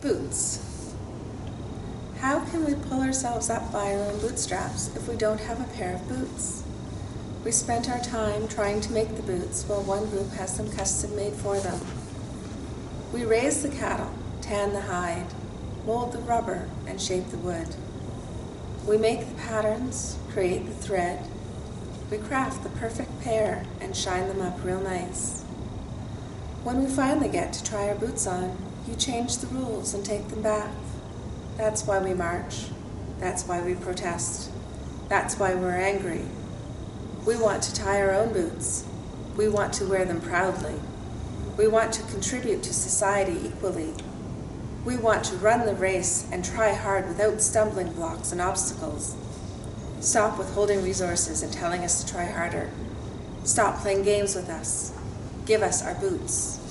Boots. How can we pull ourselves up by our own bootstraps if we don't have a pair of boots? We spent our time trying to make the boots while one group has them custom made for them. We raise the cattle, tan the hide, mold the rubber, and shape the wood. We make the patterns, create the thread. We craft the perfect pair and shine them up real nice. When we finally get to try our boots on, you change the rules and take them back. That's why we march. That's why we protest. That's why we're angry. We want to tie our own boots. We want to wear them proudly. We want to contribute to society equally. We want to run the race and try hard without stumbling blocks and obstacles. Stop withholding resources and telling us to try harder. Stop playing games with us. Give us our boots.